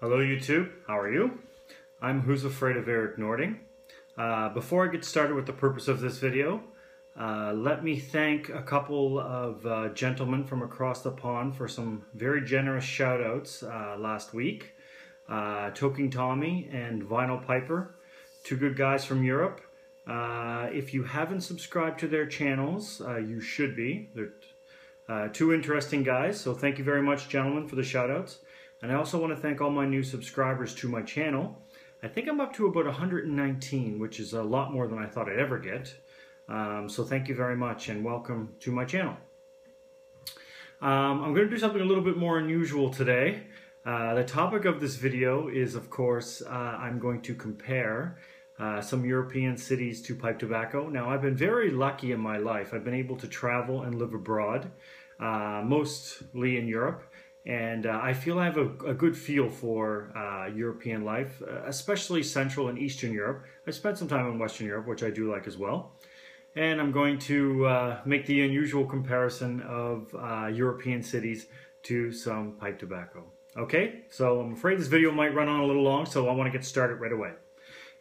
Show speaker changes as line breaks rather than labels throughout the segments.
Hello YouTube, how are you? I'm Who's Afraid of Erik Nørding. Uh, before I get started with the purpose of this video, uh, let me thank a couple of uh, gentlemen from across the pond for some very generous shout outs uh, last week. Uh, Toking Tommy and Vinyl Piper, two good guys from Europe. Uh, if you haven't subscribed to their channels, you should be. They're two interesting guys, so thank you very much gentlemen for the shout outs. And I also want to thank all my new subscribers to my channel. I think I'm up to about 119, which is a lot more than I thought I'd ever get. Um, so thank you very much and welcome to my channel. Um, I'm going to do something a little bit more unusual today. Uh, the topic of this video is, of course, uh, I'm going to compare uh, some European cities to pipe tobacco. Now, I've been very lucky in my life. I've been able to travel and live abroad, uh, mostly in Europe and uh, I feel I have a, a good feel for uh, European life, uh, especially Central and Eastern Europe. I spent some time in Western Europe, which I do like as well. And I'm going to uh, make the unusual comparison of uh, European cities to some pipe tobacco. Okay, so I'm afraid this video might run on a little long, so I want to get started right away.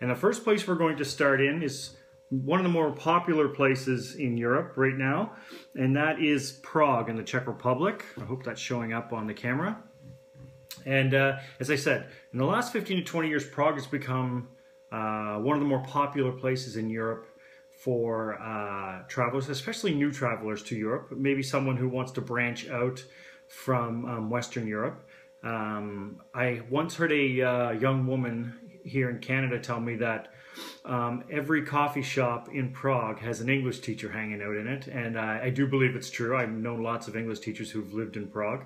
And the first place we're going to start in is one of the more popular places in Europe right now, and that is Prague in the Czech Republic. I hope that's showing up on the camera. And uh, as I said, in the last 15 to 20 years, Prague has become uh, one of the more popular places in Europe for uh, travelers, especially new travelers to Europe, maybe someone who wants to branch out from um, Western Europe. Um, I once heard a uh, young woman here in Canada tell me that um, every coffee shop in Prague has an English teacher hanging out in it, and uh, I do believe it's true. I've known lots of English teachers who've lived in Prague.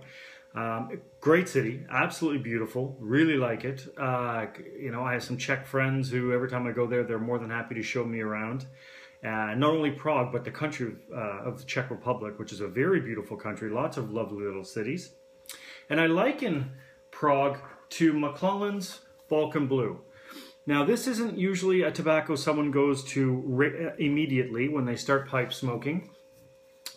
Um, great city, absolutely beautiful. Really like it. Uh, you know, I have some Czech friends who every time I go there, they're more than happy to show me around. Uh, not only Prague, but the country of, uh, of the Czech Republic, which is a very beautiful country. Lots of lovely little cities. And I liken Prague to McClelland's Balkan Blue. Now, this isn't usually a tobacco someone goes to immediately when they start pipe smoking.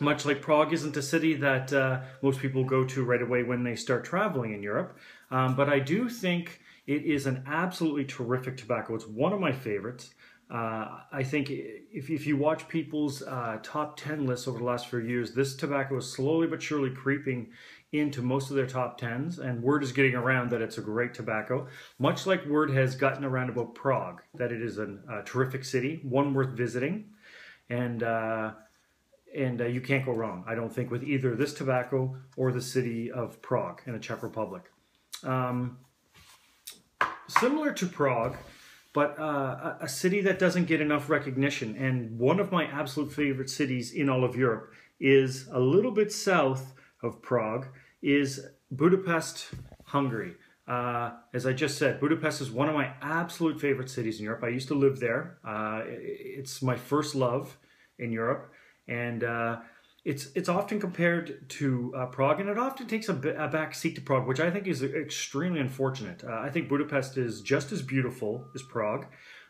Much like Prague isn't a city that uh, most people go to right away when they start traveling in Europe. Um, but I do think it is an absolutely terrific tobacco. It's one of my favorites. Uh, I think if, if you watch people's uh, top 10 lists over the last few years, this tobacco is slowly but surely creeping into most of their top 10s, and word is getting around that it's a great tobacco. Much like word has gotten around about Prague, that it is a, a terrific city, one worth visiting, and uh, and uh, you can't go wrong, I don't think, with either this tobacco or the city of Prague in the Czech Republic. Um, similar to Prague, but uh, a city that doesn't get enough recognition, and one of my absolute favorite cities in all of Europe is a little bit south of Prague is Budapest, Hungary. Uh, as I just said, Budapest is one of my absolute favorite cities in Europe. I used to live there. Uh, it's my first love in Europe, and uh, it's it's often compared to uh, Prague, and it often takes a, a back seat to Prague, which I think is extremely unfortunate. Uh, I think Budapest is just as beautiful as Prague.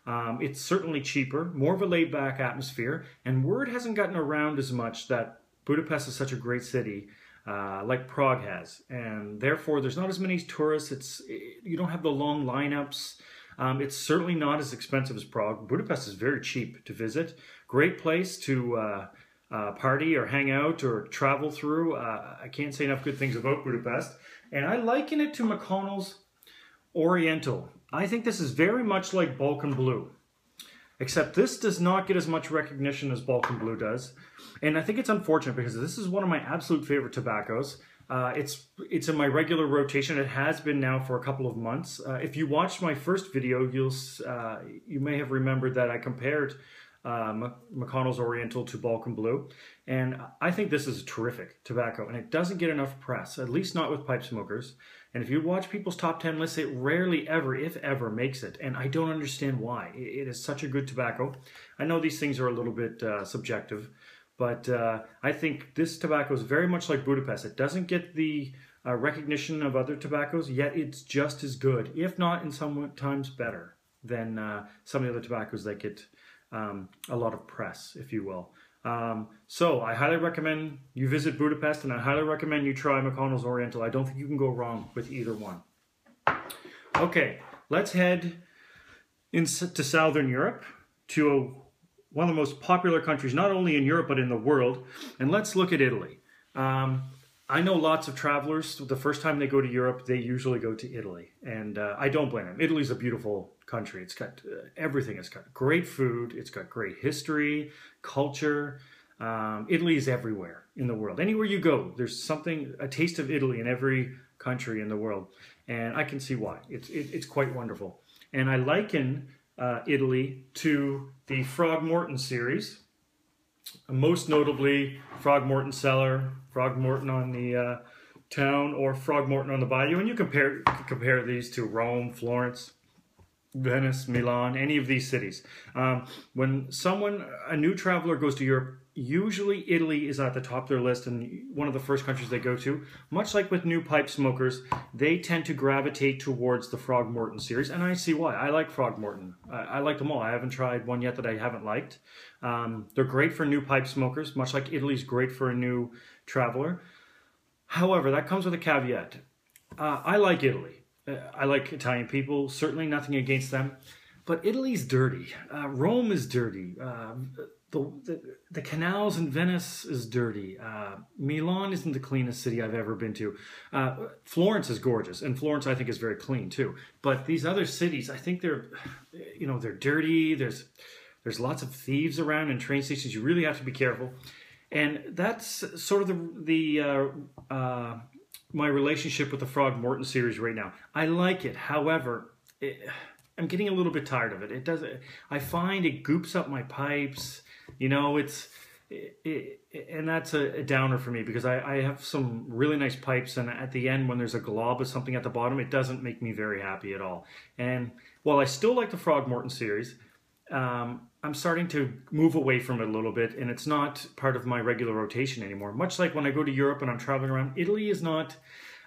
Um, it's certainly cheaper, more of a laid back atmosphere, and word hasn't gotten around as much that Budapest is such a great city uh, like Prague has, and therefore there's not as many tourists. It's you don't have the long lineups. Um, it's certainly not as expensive as Prague. Budapest is very cheap to visit. Great place to uh, party or hang out or travel through. Uh, I can't say enough good things about Budapest. And I liken it to McConnell's Oriental. I think this is very much like Balkan Blue. Except this does not get as much recognition as Balkan Blue does. And I think it's unfortunate because this is one of my absolute favorite tobaccos. Uh, it's it's in my regular rotation. It has been now for a couple of months. Uh, if you watched my first video, you'll uh, you may have remembered that I compared uh, McConnell's Oriental to Balkan Blue, and I think this is a terrific tobacco, and it doesn't get enough press, at least not with pipe smokers. And if you watch people's top 10 lists, it rarely ever, if ever, makes it. And I don't understand why. It is such a good tobacco. I know these things are a little bit uh, subjective, but uh, I think this tobacco is very much like Budapest. It doesn't get the uh, recognition of other tobaccos, yet it's just as good, if not in some times better, than uh, some of the other tobaccos that get um, a lot of press, if you will. Um, so I highly recommend you visit Budapest and I highly recommend you try McConnell's Oriental. I don't think you can go wrong with either one. Okay, let's head in, to Southern Europe, to a, one of the most popular countries, not only in Europe, but in the world. And let's look at Italy. Um, I know lots of travelers, the first time they go to Europe, they usually go to Italy. And uh, I don't blame them. Italy's a beautiful country. It's got uh, everything. It's got great food. It's got great history, culture. Um, Italy is everywhere in the world. Anywhere you go, there's something, a taste of Italy in every country in the world. And I can see why. It's, it, it's quite wonderful. And I liken uh, Italy to the Frog Morton series, most notably Frog Morton Cellar, Frog Morton on the uh, town, or Frog Morton on the bayou. And you compare compare these to Rome, Florence, Venice, Milan, any of these cities. Um, when someone, a new traveler goes to Europe, usually Italy is at the top of their list and one of the first countries they go to. Much like with new pipe smokers, they tend to gravitate towards the Frog Morton series, and I see why. I like Frog Morton. I, I like them all. I haven't tried one yet that I haven't liked. Um, they're great for new pipe smokers, much like Italy's great for a new traveler. However, that comes with a caveat. Uh, I like Italy. Uh, I like Italian people, certainly nothing against them. But Italy's dirty. Uh, Rome is dirty. Uh, the, the, the, canals in Venice is dirty. Uh, Milan isn't the cleanest city I've ever been to. Uh, Florence is gorgeous, and Florence I think is very clean too. But these other cities, I think they're, you know, they're dirty. There's there's lots of thieves around in train stations. You really have to be careful, and that's sort of the the uh, my relationship with the Frog Morton series right now. I like it. However, it, I'm getting a little bit tired of it. It does. I find it goops up my pipes. You know, it's it, it, and that's a, a, downer for me because I, I have some really nice pipes, and at the end, when there's a glob of something at the bottom, it doesn't make me very happy at all. And while I still like the Frog Morton series, um, I'm starting to move away from it a little bit, and it's not part of my regular rotation anymore. Much like when I go to Europe and I'm traveling around, Italy is not.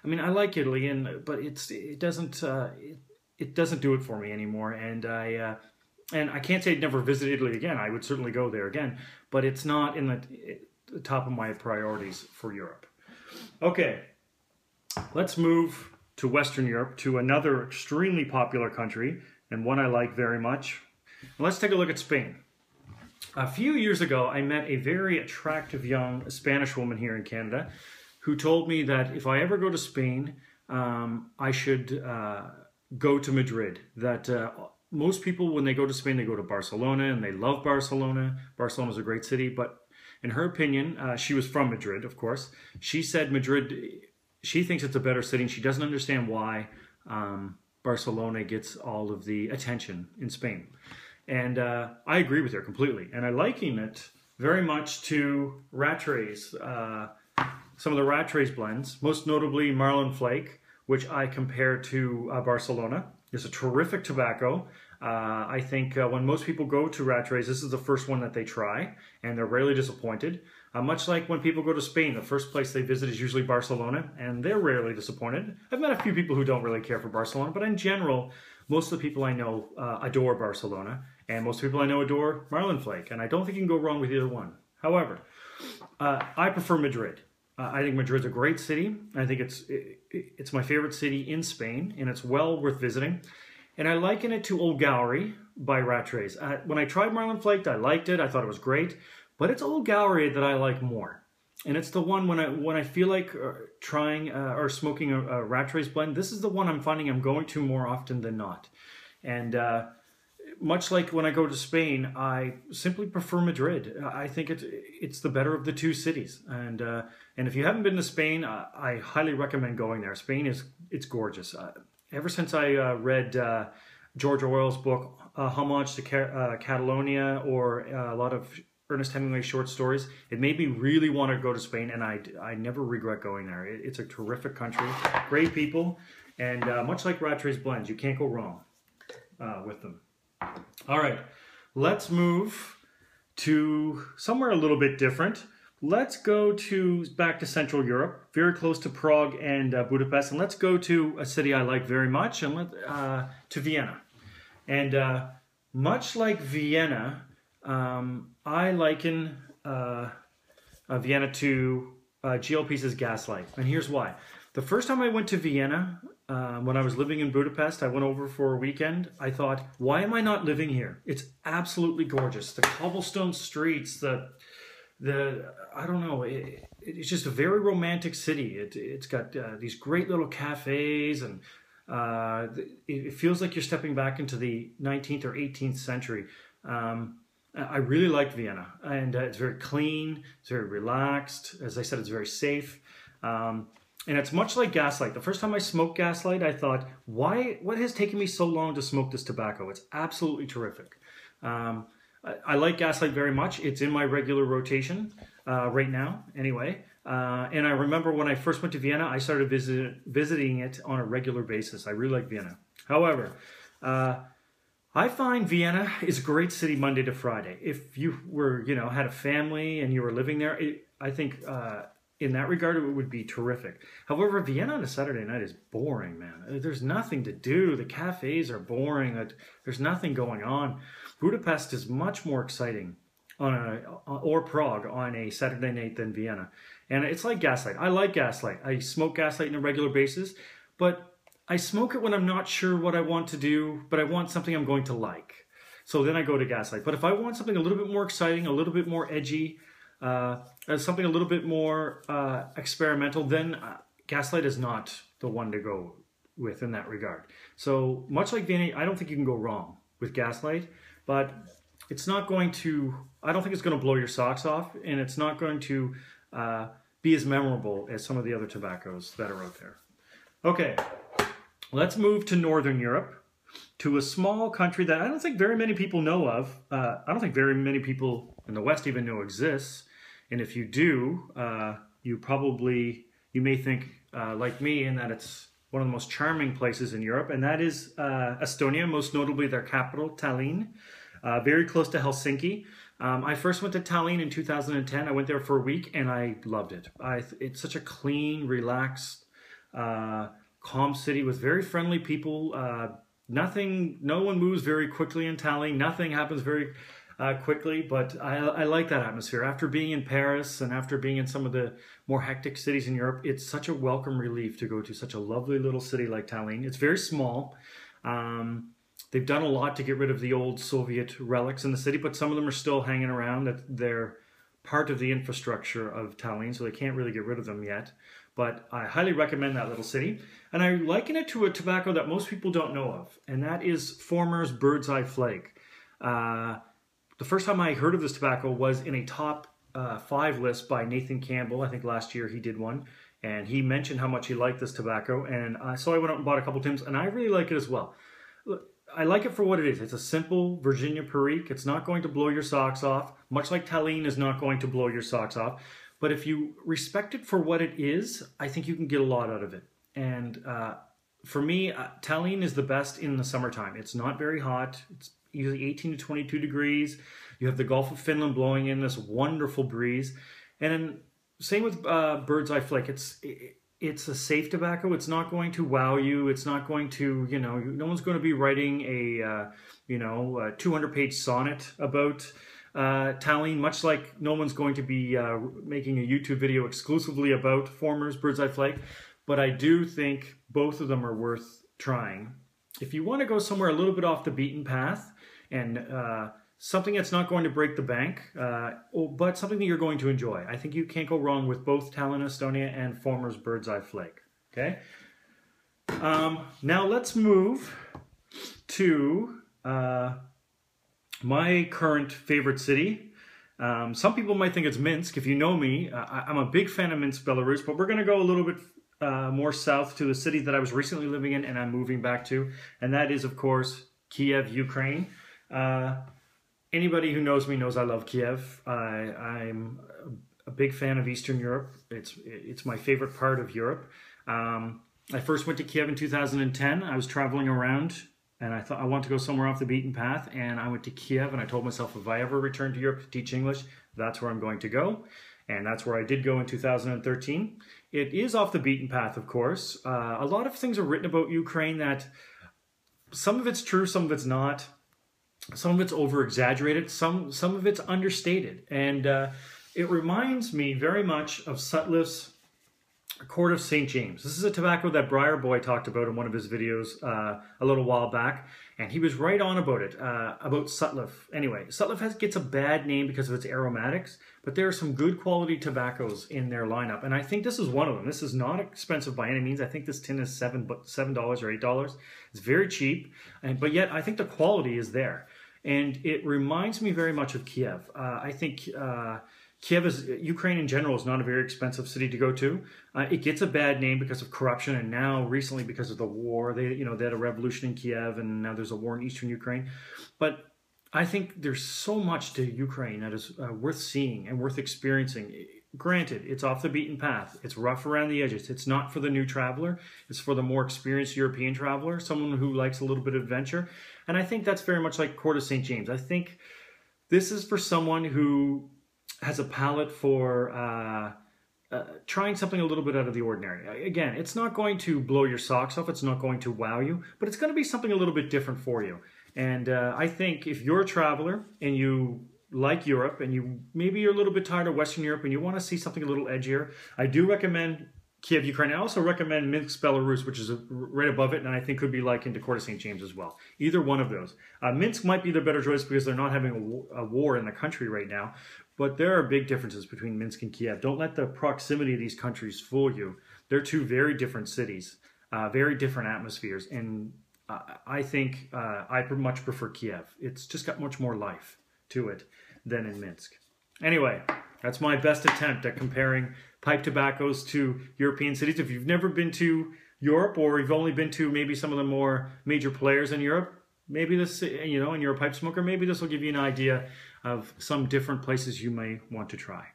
I mean, I like Italy, and but it's it doesn't uh, it, it doesn't do it for me anymore, and I. Uh, and I can't say I'd never visit Italy again. I would certainly go there again, but it's not in the, the top of my priorities for Europe. Okay, let's move to Western Europe, to another extremely popular country, and one I like very much. Let's take a look at Spain. A few years ago, I met a very attractive young Spanish woman here in Canada who told me that if I ever go to Spain, um, I should uh, go to Madrid. That uh, most people, when they go to Spain, they go to Barcelona and they love Barcelona. Barcelona is a great city, but in her opinion, uh, she was from Madrid, of course. She said Madrid, she thinks it's a better city and she doesn't understand why um, Barcelona gets all of the attention in Spain. And uh, I agree with her completely. And I liken it very much to Rattray's, uh, some of the Rattray's blends, most notably Marlin Flake, which I compare to uh, Barcelona. It's a terrific tobacco. Uh, I think uh, when most people go to Rattray's, this is the first one that they try, and they're rarely disappointed. Uh, much like when people go to Spain, the first place they visit is usually Barcelona, and they're rarely disappointed. I've met a few people who don't really care for Barcelona, but in general, most of the people I know uh, adore Barcelona, and most people I know adore Marlin Flake, and I don't think you can go wrong with either one. However, uh, I prefer Madrid. Uh, I think Madrid's a great city. I think it's it, it's my favorite city in Spain, and it's well worth visiting. And I liken it to Old Gowrie by Rattray. Uh, when I tried Marlin Flake, I liked it. I thought it was great, but it's Old Gowrie that I like more. And it's the one when I when I feel like uh, trying uh, or smoking a, a Rattray blend. This is the one I'm finding I'm going to more often than not. And uh, much like when I go to Spain, I simply prefer Madrid. I think it's it's the better of the two cities. And uh, and if you haven't been to Spain, uh, I highly recommend going there. Spain is it's gorgeous. Uh, ever since I uh, read uh, George Orwell's book uh, Homage to Catalonia or a lot of Ernest Hemingway short stories, it made me really want to go to Spain, and I I never regret going there. It, it's a terrific country, great people, and much like Rattray's blends, you can't go wrong with them. All right, let's move to somewhere a little bit different. Let's go to back to Central Europe, very close to Prague and uh, Budapest, and let's go to a city I like very much, and let, uh, to Vienna. And uh, much like Vienna, um, I liken uh, uh, Vienna to uh, GLP's Gaslight, and here's why. The first time I went to Vienna, uh, when I was living in Budapest, I went over for a weekend. I thought, why am I not living here? It's absolutely gorgeous. The cobblestone streets, the the I don't know. It, it's just a very romantic city. It it's got uh, these great little cafes, and uh, it, feels like you're stepping back into the 19th or 18th century. Um, I really liked Vienna, and uh, it's very clean. It's very relaxed. As I said, it's very safe. Um, and it's much like Gaslight. The first time I smoked Gaslight, I thought, why? What has taken me so long to smoke this tobacco? It's absolutely terrific. Um, I, I, like Gaslight very much. It's in my regular rotation uh, right now, anyway. Uh, and I remember when I first went to Vienna, I started visit, visiting it on a regular basis. I really like Vienna. However, uh, I find Vienna is a great city Monday to Friday. If you were, you know, had a family and you were living there, it, I think uh, in that regard, it would be terrific. However, Vienna on a Saturday night is boring, man. Uh, there's nothing to do. The cafes are boring. Uh, there's nothing going on. Budapest is much more exciting on a uh, or Prague on a Saturday night than Vienna. And it's like Gaslight. I like Gaslight. I smoke Gaslight on a regular basis, but I smoke it when I'm not sure what I want to do, but I want something I'm going to like. So then I go to Gaslight. But if I want something a little bit more exciting, a little bit more edgy, uh, something a little bit more uh, experimental, then uh, Gaslight is not the one to go with in that regard. So much like Vienna, I don't think you can go wrong with Gaslight, but it's not going to, I don't think it's going to blow your socks off, and it's not going to uh, be as memorable as some of the other tobaccos that are out there. Okay, let's move to Northern Europe to a small country that I don't think very many people know of. Uh, I don't think very many people in the West even know exists. And if you do, uh, you probably, you may think uh, like me in that it's one of the most charming places in Europe, and that is uh, Estonia, most notably their capital, Tallinn, uh, very close to Helsinki. Um, I first went to Tallinn in 2010. I went there for a week, and I loved it. I, it's such a clean, relaxed, uh, calm city with very friendly people. Nothing, no one moves very quickly in Tallinn. Nothing happens very uh, quickly, but I, I, like that atmosphere. After being in Paris and after being in some of the more hectic cities in Europe, it's such a welcome relief to go to such a lovely little city like Tallinn. It's very small. Um, they've done a lot to get rid of the old Soviet relics in the city, but some of them are still hanging around. That they're part of the infrastructure of Tallinn, so they can't really get rid of them yet. But I highly recommend that little city. And I liken it to a tobacco that most people don't know of, and that is Former's Bird's Eye Flake. Uh, the first time I heard of this tobacco was in a top uh, five list by Nathan Campbell. I think last year he did one, and he mentioned how much he liked this tobacco. And so I went out and bought a couple tims, and I really like it as well. I like it for what it is. It's a simple Virginia Perique. It's not going to blow your socks off, much like Tallinn is not going to blow your socks off. But if you respect it for what it is, I think you can get a lot out of it. And uh, for me, uh, Tallinn is the best in the summertime. It's not very hot. It's usually 18 to 22 degrees. You have the Gulf of Finland blowing in this wonderful breeze. And then same with uh, Bird's Eye Flake. It's it, it's a safe tobacco. It's not going to wow you. It's not going to, you know, no one's going to be writing a, uh, you know, 200 page sonnet about uh, Tallinn, much like no one's going to be uh, making a YouTube video exclusively about Former's Bird's Eye Flake. But I do think both of them are worth trying. If you want to go somewhere a little bit off the beaten path, and uh, something that's not going to break the bank, uh, oh, but something that you're going to enjoy. I think you can't go wrong with both Tallinn Estonia and Former's Bird's Eye Flake. Okay. Um, now let's move to uh, my current favorite city. Um, some people might think it's Minsk. If you know me, uh, I'm a big fan of Minsk, Belarus, but we're going to go a little bit uh, more south to the city that I was recently living in and I'm moving back to, and that is, of course, Kiev, Ukraine. Uh, anybody who knows me knows I love Kiev. I, I'm a big fan of Eastern Europe. It's it's my favorite part of Europe. Um, I first went to Kiev in 2010. I was traveling around and I thought I want to go somewhere off the beaten path. And I went to Kiev and I told myself if I ever return to Europe to teach English, that's where I'm going to go. And that's where I did go in 2013. It is off the beaten path, of course. Uh, a lot of things are written about Ukraine that some of it's true, some of it's not some of it's over exaggerated, some some of it's understated, and uh, it reminds me very much of Sutliff's Court of St. James. This is a tobacco that Briar Boy talked about in one of his videos uh, a little while back, and he was right on about it, uh, about Sutliff. Anyway, Sutliff has, gets a bad name because of its aromatics, but there are some good quality tobaccos in their lineup, and I think this is one of them. This is not expensive by any means. I think this tin is seven, seven dollars or eight dollars. It's very cheap, and, but yet I think the quality is there, and it reminds me very much of Kiev. Uh, I think uh, Kiev is Ukraine in general is not a very expensive city to go to. Uh, it gets a bad name because of corruption, and now recently because of the war. They you know they had a revolution in Kiev, and now there's a war in eastern Ukraine. But I think there's so much to Ukraine that is uh, worth seeing and worth experiencing. Granted, it's off the beaten path. It's rough around the edges. It's not for the new traveler. It's for the more experienced European traveler, someone who likes a little bit of adventure. And I think that's very much like Court of St. James. I think this is for someone who has a palate for uh, uh, trying something a little bit out of the ordinary. Again, it's not going to blow your socks off. It's not going to wow you, but it's going to be something a little bit different for you. And uh, I think if you're a traveler and you like Europe and you maybe you're a little bit tired of Western Europe and you want to see something a little edgier, I do recommend Kiev, Ukraine. I also recommend Minsk, Belarus, which is right above it, and I think could be like into Court of St. James as well. Either one of those. Uh, Minsk might be the better choice because they're not having a war in the country right now, but there are big differences between Minsk and Kiev. Don't let the proximity of these countries fool you. They're two very different cities, uh, very different atmospheres, and uh, I think uh, I much prefer Kiev. It's just got much more life to it than in Minsk. Anyway, that's my best attempt at comparing pipe tobaccos to European cities. If you've never been to Europe or you've only been to maybe some of the more major players in Europe, maybe this, you know, and you're a pipe smoker, maybe this will give you an idea of some different places you may want to try.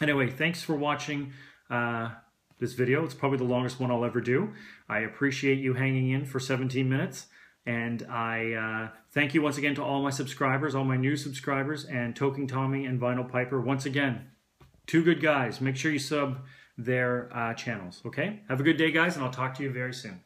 Anyway, thanks for watching uh, this video. It's probably the longest one I'll ever do. I appreciate you hanging in for 17 minutes. And I uh, thank you once again to all my subscribers, all my new subscribers, and Toking Tommy and Vinyl Piper. Once again, two good guys. Make sure you sub their uh, channels, okay? Have a good day, guys, and I'll talk to you very soon.